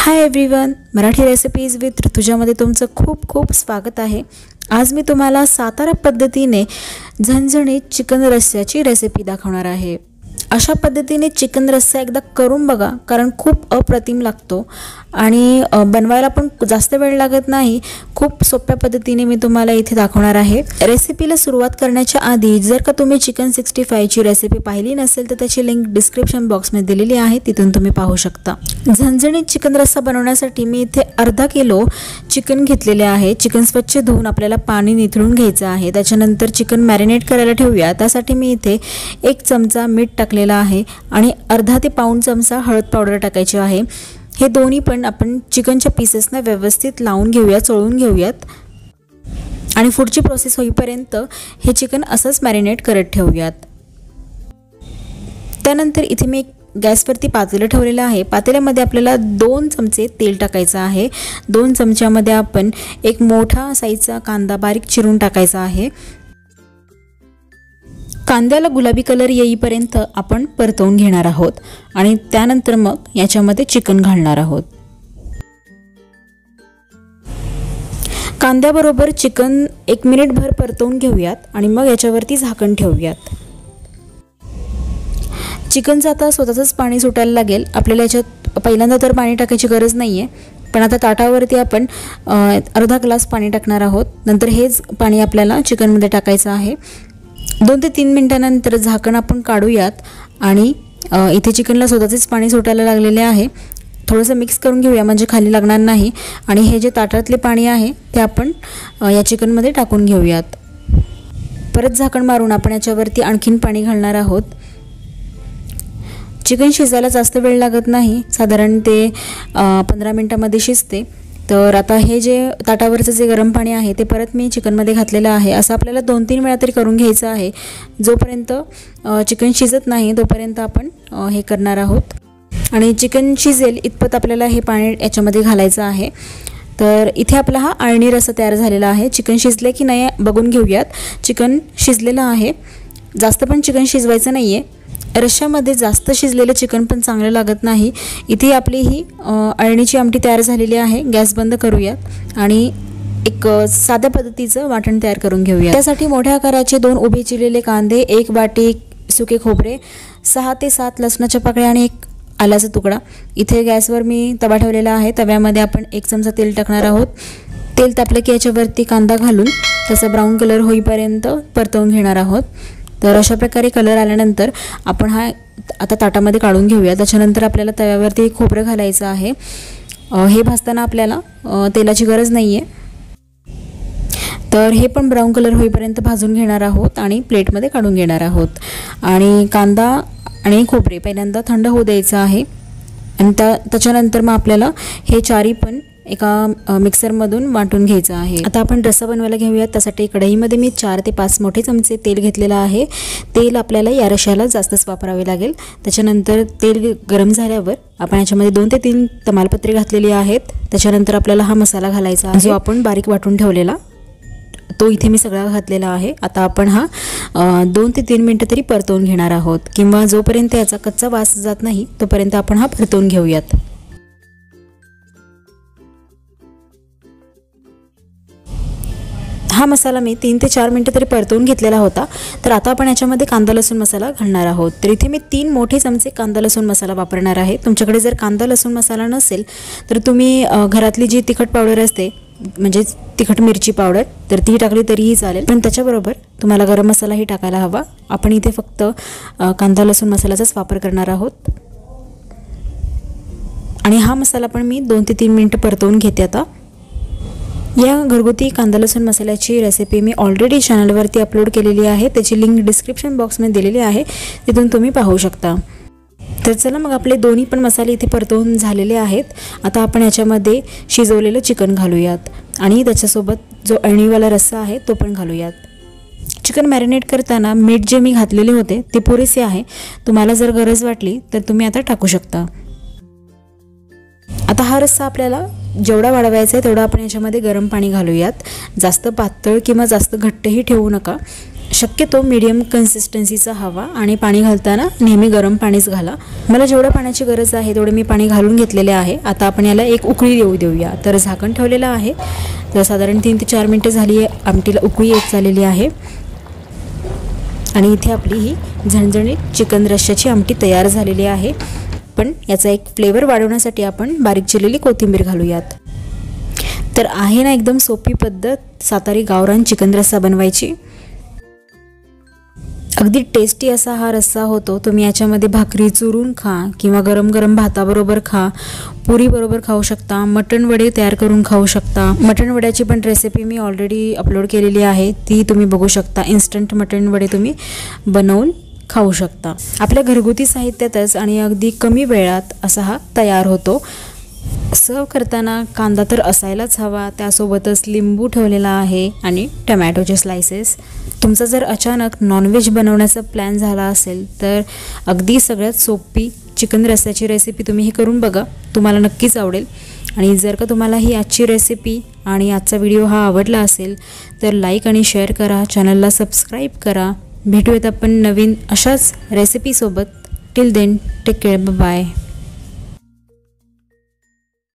Hi everyone Marathi recipes with ऋतुजामध्ये तुमचं खूप खूप स्वागत आहे. आज मी तुम्हाला सातारा पद्धतीने झणझणीत चिकन रस्स्याची रेसिपी दाखवणार आहे. अशा पद्धतीने चिकन रस्सा एकदा करून बघा कारण खूप अप्रतिम लागतो. आणि बनवायला पण जास्त वेळ लागत नाही. खूप सोप्या पद्धतीने मी तुम्हाला इथे दाखवणार आहे. रेसिपीला सुरुवात करण्याच्या आधी जर का तुम्ही चिकन सिक्स्टी फायची रेसिपी पाहिली नसेल तर त्याची लिंक डिस्क्रिप्शन बॉक्समध्ये दिलेली आहे तिथून तुम्ही पाहू शकता. झणझणीत चिकन रस्सा बनवण्यासाठी मी इथे अर्धा किलो चिकन घेतलेले आहे. चिकन स्वच्छ धुवून आपल्याला पाणी निथळून घ्यायचं आहे. त्याच्यानंतर चिकन मॅरिनेट करायला ठेवूया. त्यासाठी मी इथे एक चमचा मीठ टाकलेला आहे आणि अर्धा ते पाऊण चमचा हळद पावडर टाकायची आहे. हे दोन्ही पण आपण चिकनच्या पीसेसना व्यवस्थित लावून घेऊया चोळून घेऊयात. आणि पुढची प्रोसेस होईपर्यंत हे चिकन असंच मॅरिनेट करत ठेवूयात. त्यानंतर इथे मी एक गॅसवरती पातेलं ठेवलेलं आहे. पातेल्यामध्ये आपल्याला दोन चमचे तेल टाकायचं आहे. दोन चमच्यामध्ये आपण एक मोठा साईजचा कांदा बारीक चिरून टाकायचा आहे. कांद्याला गुलाबी कलर येईपर्यंत आपण परतवून घेणार आहोत आणि त्यानंतर मग याच्यामध्ये चिकन घालणार आहोत. कांद्याबरोबर चिकन एक मिनिटभर परतवून घेऊयात आणि मग याच्यावरती झाकण ठेवूयात. चिकनचं आता स्वतःचंच पाणी सुटायला लागेल. आपल्याला याच्यात पहिल्यांदा तर पाणी टाकायची गरज नाही आहे पण आता ताटावरती आपण अर्धा ग्लास पाणी टाकणार आहोत. नंतर हेच पाणी आपल्याला चिकनमध्ये टाकायचं आहे. दोन ते तीन मिनटानंतर झाकण आपण काढूयात. आणि इथे चिकनला स्वतःचेच पाणी सुटायला लागलेले आहे. थोडंसं मिक्स करून घेऊया म्हणजे खाली लागणार नाही. आणि हे जे ताटातले पाणी आहे ते आपण या चिकनमध्ये टाकून घेऊयात. परत झाकण मारून आपण याच्यावरती आणखीन पाणी घालणार आहोत. चिकन शिजायला जास्त वेळ लागत नाही. साधारण ते पंधरा मिनटामध्ये शिजते. तर आता हे जे ताटावरचं जे गरम पाणी आहे ते परत मी चिकनमध्ये घातलेलं आहे. असं आपल्याला दोन तीन वेळा तरी करून घ्यायचं आहे. जोपर्यंत चिकन शिजत नाही तोपर्यंत आपण हे करणार आहोत. आणि चिकन शिजेल इतपत आपल्याला हे पाणी याच्यामध्ये घालायचं आहे. तर इथे आपला हा आळणी रसा तयार झालेला आहे. चिकन शिजले की नाही बघून घेऊयात. चिकन शिजलेलं आहे. जास्त पण चिकन शिजवायचं नाही आहे रश्श्यामध्ये जास्त शिजलेलं चिकन पण चांगलं लागत नाही. इथे आपली ही अळणीची आमटी तयार झालेली आहे. गॅस बंद करूयात आणि एक साध्या पद्धतीचं वाटण तयार करून घेऊया त्यासाठी मोठ्या आकाराचे दोन उभे चिरलेले कांदे एक वाटी सुके खोबरे सहा ते सात लसणाच्या पाकळ्या आणि एक आल्याचा तुकडा. इथे गॅसवर मी तवा ठेवलेला आहे. तव्यामध्ये आपण एक चमचा तेल टाकणार आहोत. तेल तापलं की याच्यावरती कांदा घालून त्याचा ब्राऊन कलर होईपर्यंत परतवून घेणार आहोत. तर अशा प्रकारे कलर आल्यानंतर आपण हा आता ताटामध्ये काढून घेऊया. त्याच्यानंतर आपल्याला तव्यावरती खोबरं घालायचं आहे. हे भाजताना आपल्याला तेलाची गरज नाही आहे तर हे पण ब्राऊन कलर होईपर्यंत भाजून घेणार आहोत आणि प्लेटमध्ये काढून घेणार आहोत. आणि कांदा आणि खोबरे पहिल्यांदा थंड होऊ द्यायचं आहे. आणि त्या त्याच्यानंतर मग आपल्याला हे चारी पण एका मिक्सरमधून वाटून घ्यायचं आहे. आता आपण रस्सा बनवायला घेऊयात. त्यासाठी कढईमध्ये मी चार ते पाच मोठे चमचे तेल घेतलेलं आहे. तेल आपल्याला या रशाला जास्तच वापरावे लागेल. त्याच्यानंतर तेल गरम झाल्यावर आपण याच्यामध्ये दोन ते तीन तमालपत्रे घातलेली आहेत. त्याच्यानंतर आपल्याला हा मसाला घालायचा जो आपण बारीक वाटून ठेवलेला तो इथे मी सगळा घातलेला आहे. आता आपण हा दोन ते तीन मिनटं तरी परतवून घेणार आहोत. किंवा जोपर्यंत याचा कच्चा वास जात नाही तोपर्यंत आपण हा परतवून घेऊयात. हा मसाला मी तीन ते चार मिनटं तरी परतवून घेतलेला होता. तर आता आपण याच्यामध्ये कांदा लसूण मसाला घालणार आहोत. तर इथे मी तीन मोठे चमचे कांदा लसूण मसाला वापरणार आहे. तुमच्याकडे जर कांदा लसूण मसाला नसेल तर तुम्ही घरातली जी तिखट पावडर असते म्हणजे तिखट मिरची पावडर तर ती टाकली तरीही चालेल. पण त्याच्याबरोबर तुम्हाला गरम मसालाही टाकायला हवा. आपण इथे फक्त कांदा लसूण मसाल्याचाच वापर करणार आहोत. आणि हा मसाला पण मी दोन ते तीन मिनटं परतवून घेते आता. या घरगुती कांदा लसूण मसाल्याची रेसिपी मी ऑलरेडी चॅनलवरती अपलोड केलेली आहे. त्याची लिंक डिस्क्रिप्शन बॉक्समध्ये दिलेली आहे. तिथून तुम्ही पाहू शकता. तर चला मग आपले दोन्ही पण मसाले इथे परतवून झालेले आहेत. आता आपण याच्यामध्ये शिजवलेलं चिकन घालूयात. आणि त्याच्यासोबत जो अळणीवाला रस्सा आहे तो पण घालूयात. चिकन मॅरिनेट करताना मीठ जे मी घातलेले होते ते पुरेसे आहे. तुम्हाला जर गरज वाटली तर तुम्ही आता टाकू शकता. आता हा रस्सा आपल्याला जेवढा वाढवायचा आहे तेवढा आपण याच्यामध्ये गरम पाणी घालूयात. जास्त पातळ किंवा जास्त घट्टही ठेवू नका. शक्यतो मीडियम कन्सिस्टन्सीचा हवा आणि पाणी घालताना नेहमी गरम पाणीच घाला. मला जेवढं पाण्याची गरज आहे तेवढं मी पाणी घालून घेतलेले आहे. आता आपण याला एक उकळी देऊ देऊया. तर झाकण ठेवलेलं आहे. तर साधारण तीन ते चार मिनटं झाली आहे. आमटीला उकळी येत झालेली आहे. आणि इथे आपली ही झणझणीत चिकन रश्श्याची आमटी तयार झालेली आहे. पण याचा एक फ्लेवर वाढवण्यासाठी आपण बारीक चिरलेली कोथिंबीर घालूयात. तर आहे ना एकदम सोपी पद्धत सातारी गावरान चिकन रस्सा बनवायची. अगदी टेस्टी असा हा रस्सा होतो तुम्ही याच्यामध्ये भाकरी चुरून खा किंवा गरम गरम भाताबरोबर खा. पुरीबरोबर खाऊ शकता मटण वडे तयार करून खाऊ शकता. मटण वड्याची पण रेसिपी मी ऑलरेडी अपलोड केलेली आहे ती तुम्ही बघू शकता. इन्स्टंट मटण वडे तुम्ही बनवून खाऊ शकता. आपल्या घरगुती साहित्यातच आणि अगदी कमी वेळात असा हा तयार होतो. सर्व करताना कांदा तर असायलाच हवा त्यासोबतच लिंबू ठेवलेला आहे आणि टमॅटोचे स्लायसेस तुमचा जर अचानक नॉनव्हेज बनवण्याचा प्लॅन झाला असेल तर अगदी सगळ्यात सोपी चिकन रस्त्याची रेसिपी तुम्ही हे करून बघा. तुम्हाला नक्कीच आवडेल. आणि जर का तुम्हाला ही आजची रेसिपी आणि आजचा व्हिडिओ हा आवडला असेल तर लाईक आणि शेअर करा. चॅनलला सबस्क्राईब करा. भेटूयात आपण नवीन अशाच रेसिपीसोबत till then take care bye